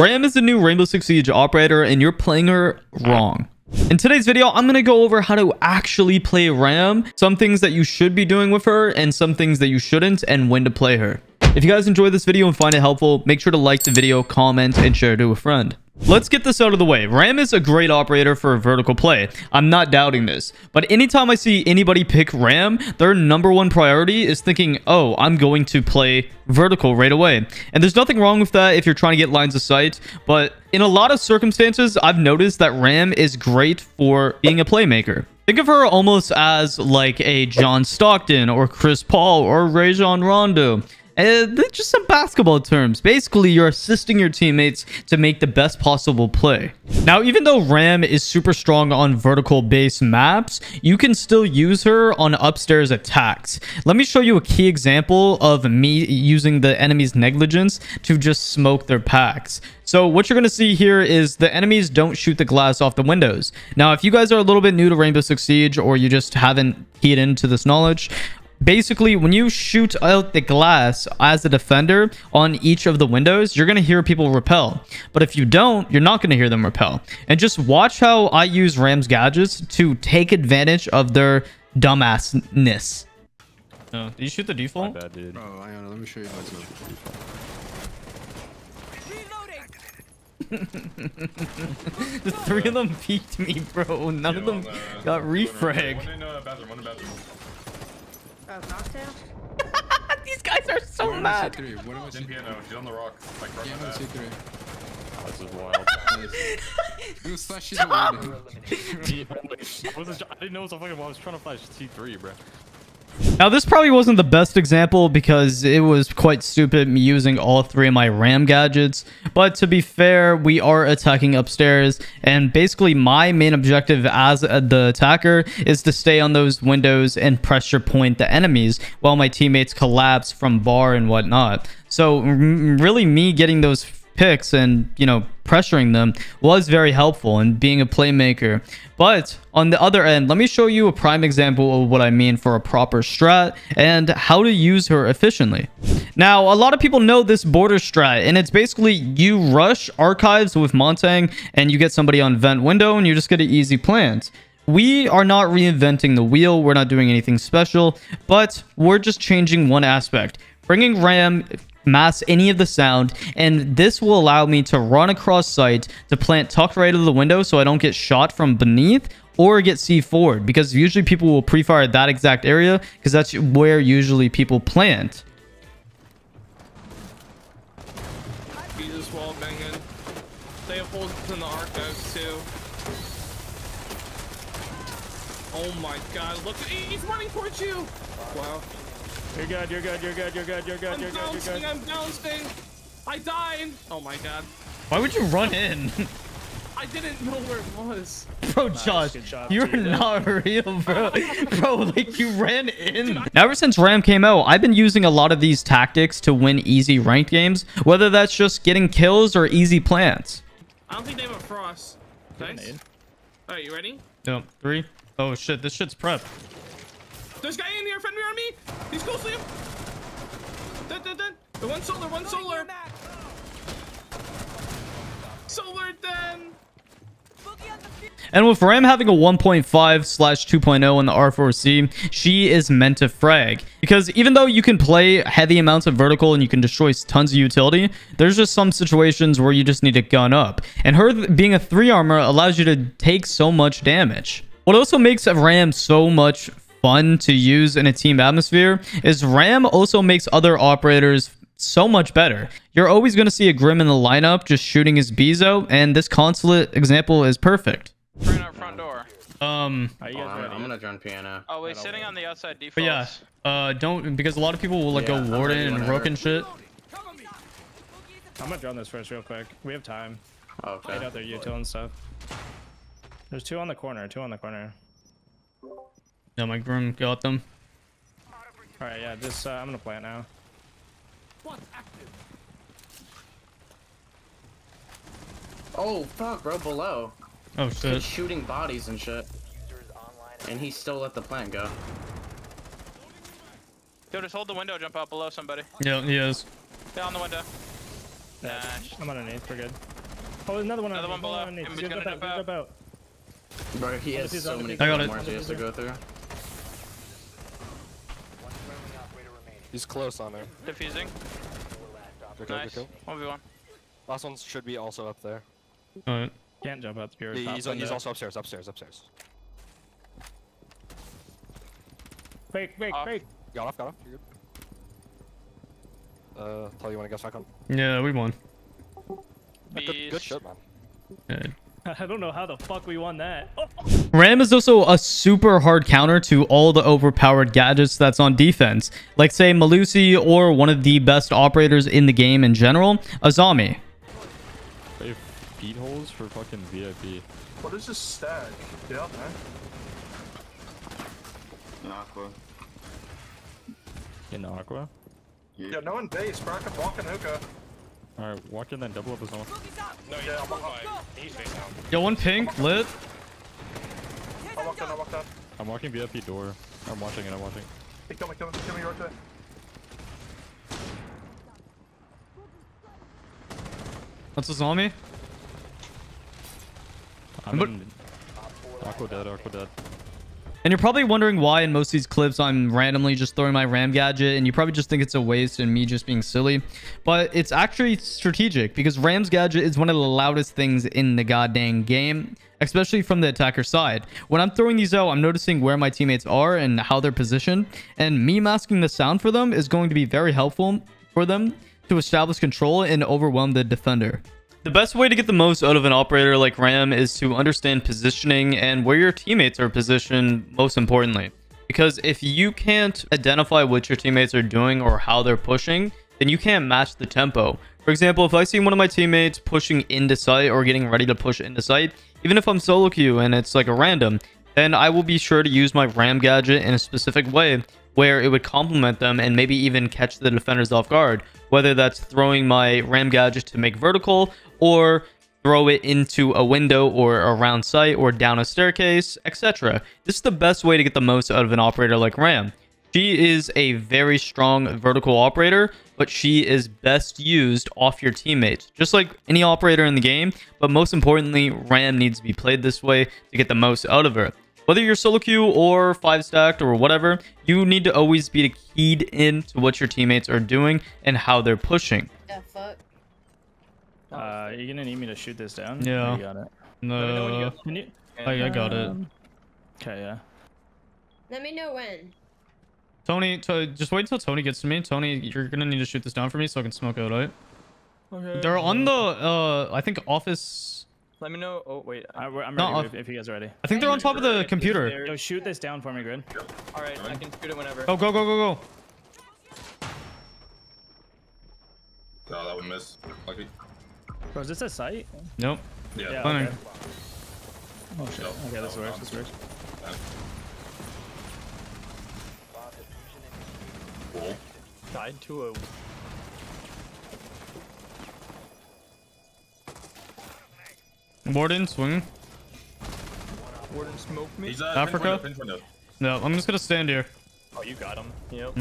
Ram is the new Rainbow Six Siege operator and you're playing her wrong. In today's video, I'm going to go over how to actually play Ram, some things that you should be doing with her, and some things that you shouldn't, and when to play her. If you guys enjoyed this video and find it helpful, make sure to like the video, comment, and share it to a friend. Let's get this out of the way. Ram is a great operator for a vertical play. I'm not doubting this. But anytime I see anybody pick Ram, their number one priority is thinking, oh, I'm going to play vertical right away. And there's nothing wrong with that if you're trying to get lines of sight. But in a lot of circumstances, I've noticed that Ram is great for being a playmaker. Think of her almost as like a John Stockton or Chris Paul or Rajon Rondo. Uh, just some basketball terms. Basically, you're assisting your teammates to make the best possible play. Now, even though Ram is super strong on vertical base maps, you can still use her on upstairs attacks. Let me show you a key example of me using the enemy's negligence to just smoke their packs. So what you're going to see here is the enemies don't shoot the glass off the windows. Now, if you guys are a little bit new to Rainbow Six Siege or you just haven't keyed into this knowledge, basically when you shoot out the glass as a defender on each of the windows you're going to hear people rappel. But if you don't you're not going to hear them rappel. And just watch how i use rams gadgets to take advantage of their dumbassness. Oh did you shoot the default? Bad, dude. Oh, hang on, let me show you how to. the three of them peeked me bro. None of them got refrag. One in uh, bathroom, one in bathroom. Oh, cocktail? these guys are so One mad C3, one of us C3. piano, she's on the rock. Like, right Yeah, by one that. C3. Oh, this is wild. Nice. It was flashes I wasn't didn't know it was a fucking. I was trying to flash T3, bro. Now, this probably wasn't the best example because it was quite stupid me using all three of my RAM gadgets. But to be fair, we are attacking upstairs. And basically, my main objective as the attacker is to stay on those windows and pressure point the enemies while my teammates collapse from bar and whatnot. So, really, me getting those picks and you know pressuring them was very helpful in being a playmaker. But on the other end let me show you a prime example of what i mean for a proper strat and how to use her efficiently. Now a lot of people know this border strat and it's basically you rush archives with Montagne and you get somebody on vent window and you just get an easy plant. We are not reinventing the wheel we're not doing anything special but we're just changing one aspect bringing ram mask any of the sound and this will allow me to run across site to plant tucked right of the window so I don't get shot from beneath or get C forward because usually people will pre-fire that exact area because that's where usually people plant. In the too. Oh my god, look he's running towards you! Wow. You're good, you're good, you're good, you're good, you're good, I'm you're good, you're bouncing, good. I'm bouncing! I died! Oh my god. Why would you run in? I didn't know where it was. Bro, Josh, good job, you're Gina. not real, bro. bro, like you ran in. Now, ever since Ram came out, I've been using a lot of these tactics to win easy ranked games, whether that's just getting kills or easy plants. I don't think they have a frost. Nice. Grenade. Alright, you ready? No, three. Oh shit, this shit's prep. There's a guy in here, friend on me! He's close to him! Dead, dead, dead! The one solar, one solar! Solar then! And with Ram having a 1.5 slash 2.0 in the R4C, she is meant to frag. Because even though you can play heavy amounts of vertical and you can destroy tons of utility, there's just some situations where you just need to gun up. And her being a 3 armor allows you to take so much damage. What also makes Ram so much fun to use in a team atmosphere is Ram also makes other operators so much better. You're always going to see a Grim in the lineup just shooting his Bezo, and this consulate example is perfect. Right out front door. Um, Are you Oh, guys I'm, ready? I'm gonna join piano. Oh, wait, sitting on the outside default. but yeah, uh, don't because a lot of people will like Yeah, go I'm Warden ready and whenever. Rook and shit. I'm gonna drone this first real quick. We have time. Oh, Get okay. out their util and stuff. There's two on the corner, two on the corner. Yeah, my Grim got them. Alright, yeah, this, uh, I'm gonna plant now. Oh, fuck, bro, below. Oh shit. He's shooting bodies and shit. And he still let the plant go. Yo, just hold the window, jump out below somebody. Yeah, he is. Down the window. Dash. I'm underneath. We're good. Oh, there's another one. Another underneath, one below. underneath. He's gonna gonna jump out. Jump out. Bro, he has so many. I got it. more he has to go through. He's close on her. Defusing. Good Nice. good kill. 1v1. Last one should be also up there. All right. Can't jump out the pure He- he's, window. he's also upstairs, upstairs, upstairs. fake, fake, Off. fake. Got off, got off. You're good. Uh, tell you want to go back on. Yeah, we won. Good, good shit, man. Good. I don't know how the fuck we won that. Oh, oh, Ram is also a super hard counter to all the overpowered gadgets that's on defense. Like say Melusi or one of the best operators in the game in general, Azami. They have feed holes for fucking VIP. What is this stack? Yeah, man. In Aqua? Yeah, no one base, bro. I can walk in hookah. Alright, walk in then double up his own. Yeah, I'm, I'm, Yo, one pink, lit. I walked in, I walked out. I'm walking VIP door. I'm watching it, I'm watching. Hey, kill me, kill me, kill me right there. That's Azami. I'm But- in... Aqua dead, Aqua dead. And you're probably wondering why in most of these clips I'm randomly just throwing my RAM gadget and you probably just think it's a waste and me just being silly. But it's actually strategic because Ram's gadget is one of the loudest things in the goddamn game, especially from the attacker side. When I'm throwing these out, I'm noticing where my teammates are and how they're positioned. And me masking the sound for them is going to be very helpful for them to establish control and overwhelm the defender. The best way to get the most out of an operator like Ram is to understand positioning and where your teammates are positioned most importantly. Because if you can't identify what your teammates are doing or how they're pushing, then you can't match the tempo. For example, if I see one of my teammates pushing into site or getting ready to push into site, even if I'm solo queue and it's like a random, then I will be sure to use my RAM gadget in a specific way where it would complement them and maybe even catch the defenders off guard. Whether that's throwing my RAM gadget to make vertical or throw it into a window or around site or down a staircase, etc. This is the best way to get the most out of an operator like Ram. She is a very strong vertical operator, but she is best used off your teammates, just like any operator in the game. But most importantly, Ram needs to be played this way to get the most out of her. Whether you're solo queue or five stacked or whatever, you need to always be keyed in to what your teammates are doing and how they're pushing. Uh, you're gonna need me to shoot this down? Yeah. Or You got it. Let me know when you No. Can you? I, I got it. Um, Okay, yeah. Let me know when. Tony, to, just wait until Tony gets to me. Tony, you're gonna need to shoot this down for me so I can smoke out, right? Okay. They're on the, uh, I think office. Let me know. Oh, wait. I, I'm No, ready I'll- if, if you guys are ready. I think they're on top of the computer. Yo, shoot this down for me, Grid. Alright, I can shoot it whenever. Oh, go, go, go, go. No, that would miss. Lucky. Bro, is this a site? Nope. Yeah. Yeah. Fine. Okay. Oh shit. Nope. Okay, this No, works. no. This works. Cool. Died to a... Warden, swing. Warden smoked me. He's uh, Africa? Pinch window, window. No, I'm just gonna stand here. Oh, you got him. Yep.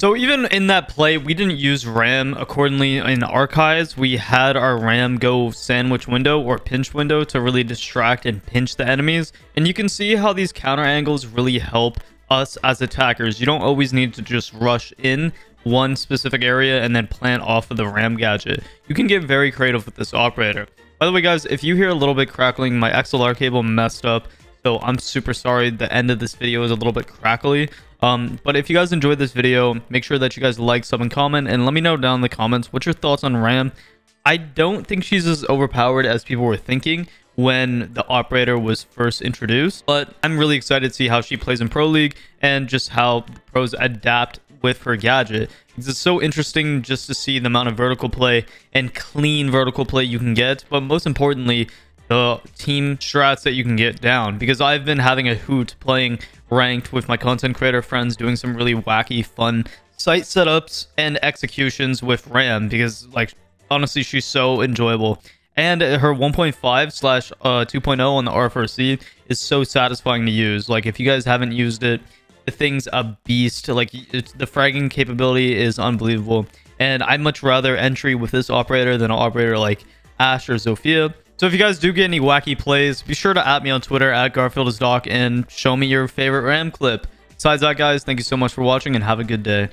So even in that play, we didn't use RAM accordingly in archives. We had our RAM go sandwich window or pinch window to really distract and pinch the enemies. And you can see how these counter angles really help us as attackers. You don't always need to just rush in one specific area and then plant off of the RAM gadget. You can get very creative with this operator. By the way, guys, if you hear a little bit crackling, my XLR cable messed up. So I'm super sorry. The end of this video is a little bit crackly. Um, but if you guys enjoyed this video, make sure that you guys like, sub, and comment, and let me know down in the comments what's your thoughts on Ram. I don't think she's as overpowered as people were thinking when the operator was first introduced, but I'm really excited to see how she plays in Pro League and just how the pros adapt with her gadget. It's so interesting just to see the amount of vertical play and clean vertical play you can get, but most importantly, the team strats that you can get down. Because I've been having a hoot playing ranked with my content creator friends doing some really wacky fun site setups and executions with Ram. Because like honestly she's so enjoyable. And her 1.5 slash uh 2.0 on the R4C is so satisfying to use. Like if you guys haven't used it the thing's a beast. Like the fragging capability is unbelievable. And I'd much rather entry with this operator than an operator like Ash or Zofia. So if you guys do get any wacky plays, be sure to at me on Twitter at Garfield is Doc and show me your favorite Ram clip. Besides that, guys, thank you so much for watching and have a good day.